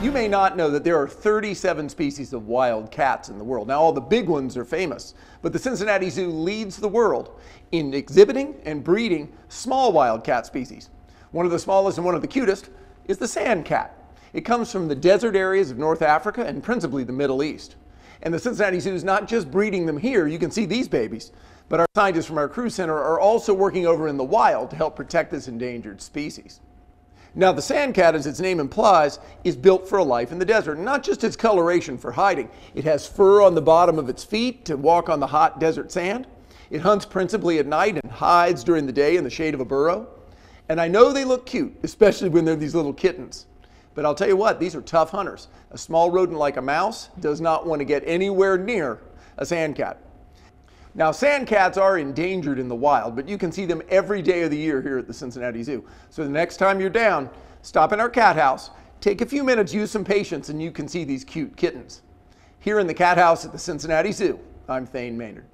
You may not know that there are 37 species of wild cats in the world. Now, all the big ones are famous, but the Cincinnati Zoo leads the world in exhibiting and breeding small wild cat species. One of the smallest and one of the cutest is the sand cat. It comes from the desert areas of North Africa and principally the Middle East. And the Cincinnati Zoo is not just breeding them here, you can see these babies, but our scientists from our Crew Center are also working over in the wild to help protect this endangered species. Now, the sand cat, as its name implies, is built for a life in the desert, not just its coloration for hiding. It has fur on the bottom of its feet to walk on the hot desert sand. It hunts principally at night and hides during the day in the shade of a burrow. And I know they look cute, especially when they're these little kittens. But I'll tell you what, these are tough hunters. A small rodent like a mouse does not want to get anywhere near a sand cat. Now, sand cats are endangered in the wild, but you can see them every day of the year here at the Cincinnati Zoo. So the next time you're down, stop in our cat house, take a few minutes, use some patience, and you can see these cute kittens. Here in the cat house at the Cincinnati Zoo, I'm Thane Maynard.